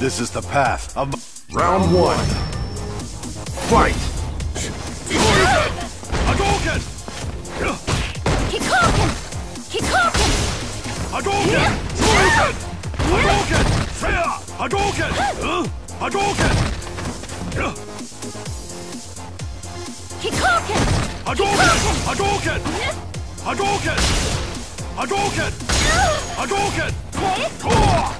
This is the path of Round one. Fight! Hadouken! Kikoken! Kikoken! Hadouken! Hadouken! Hadouken! Fire! Hadouken! Huh? Hadouken! Kikoken! Hadouken! Hadouken! Hadouken! Hadouken! Hadouken! Hey!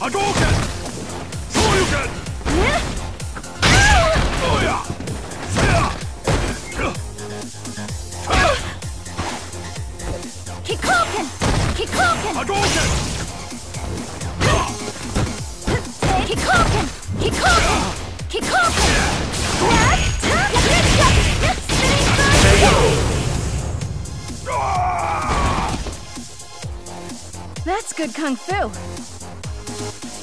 Hadouken! Shoryuken! Oh yeah! Fire! Huh. Kikoken! Kikoken! Hadouken! Kikoken! Kikoken! Kikoken! Yeah! Tap! Yeah! Spinning! That's good kung fu.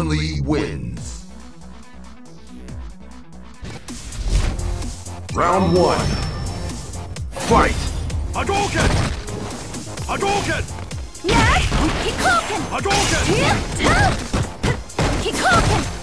Chun-Li wins. Round one. Fight! Hadouken! Hadouken! Yeah! Kikoken! Hadouken! Yeah! Tap! Kikoken!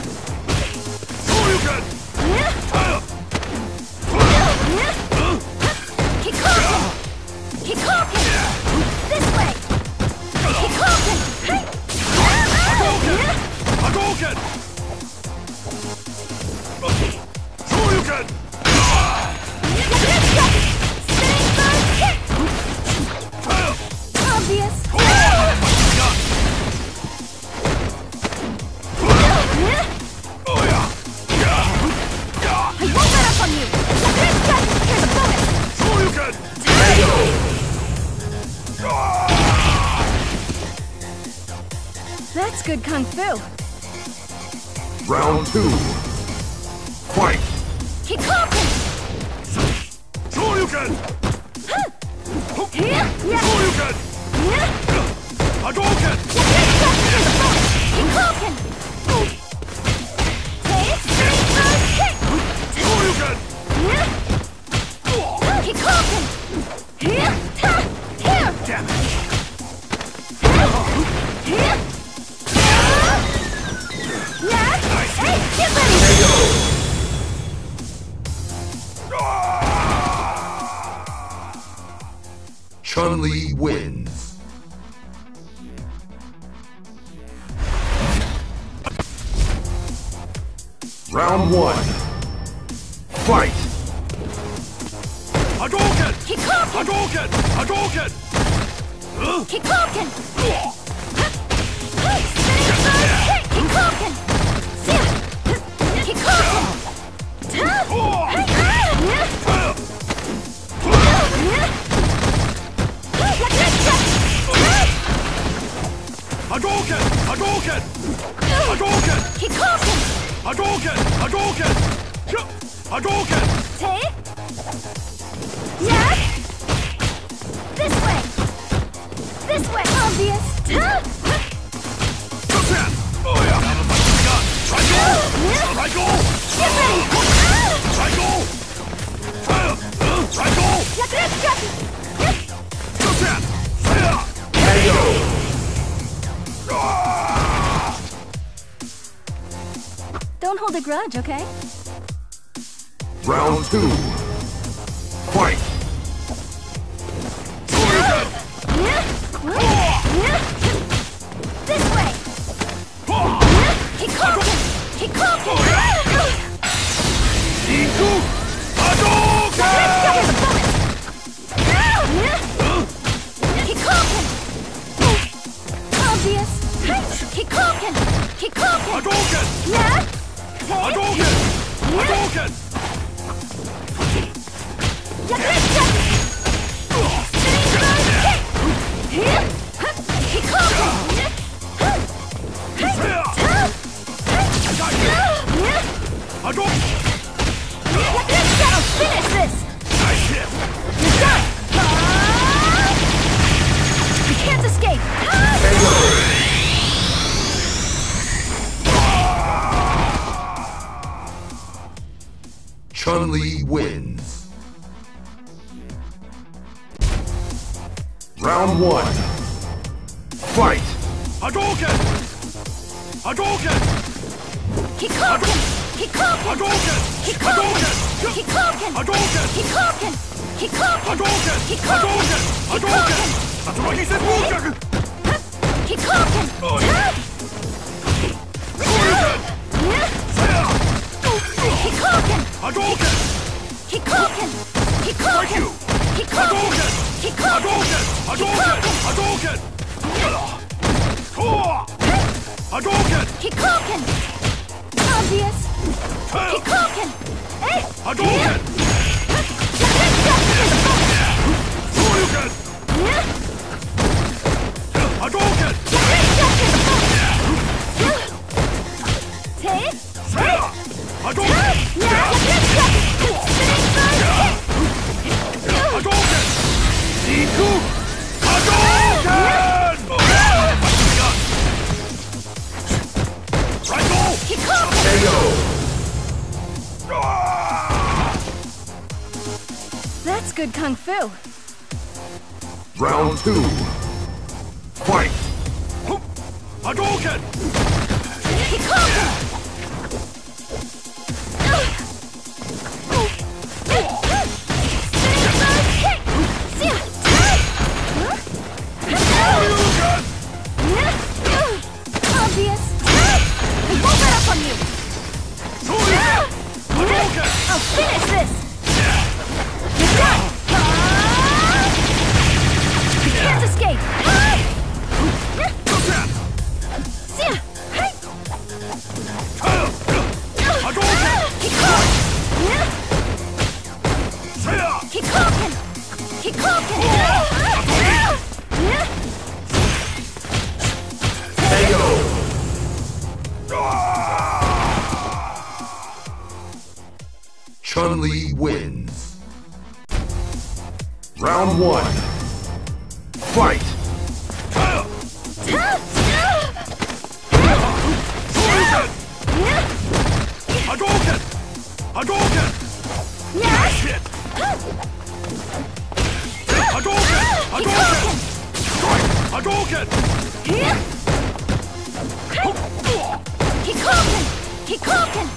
Kung fu. Round two. Fight! Kikoken! Shoryuken! Yeah! Yeah! Shoryuken! Chun-Li wins. Round one. Fight! Hadouken! Kikoken! Hadouken! Hadouken! Kikoken! Hey, spinning bird kick! Kikoken! A grudge, okay? Round two. Fight. This way! Kikoken! Kikoken! Iku! Hadouken! Kikoken! Obvious! Kikoken! Kikoken! Hadouken! Yeah? Hadouken! Hadouken! Chun Li wins. Round one. Fight. Hadouken! Hadouken! Kikoken! Kikoken! Hadouken! Kikoken! Hadouken! Kikoken! Hadouken! Kikoken! Kikoken! Hadouken! Kikoken! Hadouken! Tatsumaki Senpukyaku! Kikoken! Hadouken! Hadouken! Hadouken! Kikoken! Obvious! Kikoken! Hadouken! Kung. Round two. Fight. Hadouken! Kikoken! Chun Li wins. Round one. Fight. Fire! Shoryuken! Hadouken! Hadouken! Shit! Hadouken! Hadouken! Strike! Hadouken! Kikoken! Kikoken! Kikoken!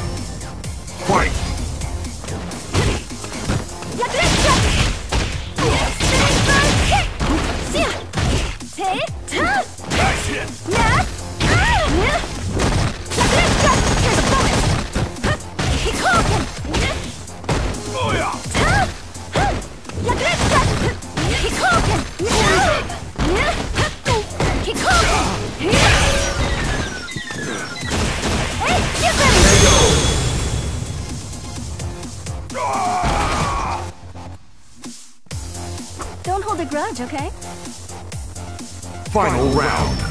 Final round.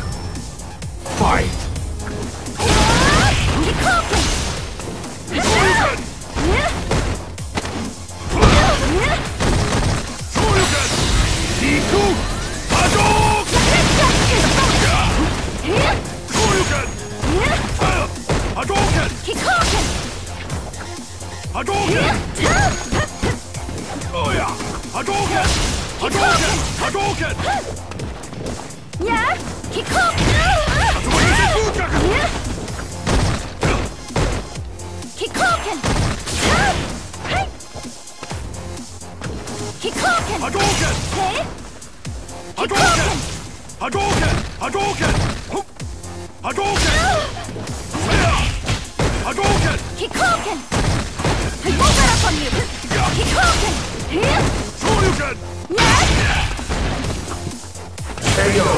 Hadouken! Hadouken! Hadouken! Hadouken! Rhea! Hadouken! Kikoken! I won't get up on you! Kikoken! Here! Shoryuken! Yes! KO!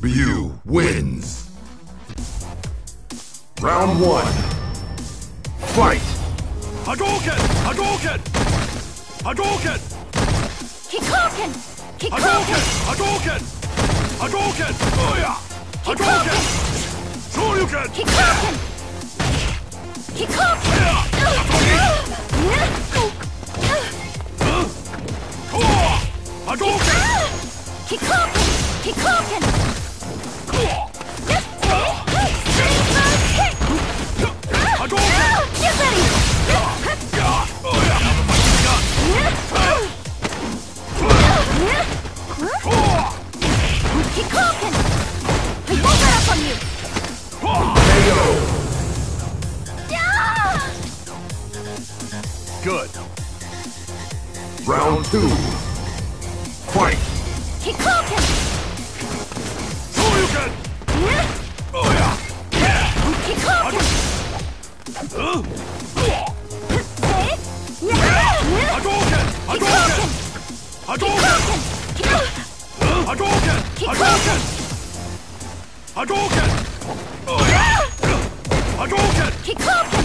Ryu wins. Round one. Fight! Hadouken! Hadouken! Hadouken! Kikoken! Kikoken! Hadouken! Hadouken! Hadouken! Booyah! Hadouken! Shoryuken! Kikoken! two, fight! Kikoken! Soyuken! Oya! Kikoken! Hadouken! Hadouken! Hadouken! Hadouken! Hadouken! Hadouken! Oya! Hadouken! Kikoken!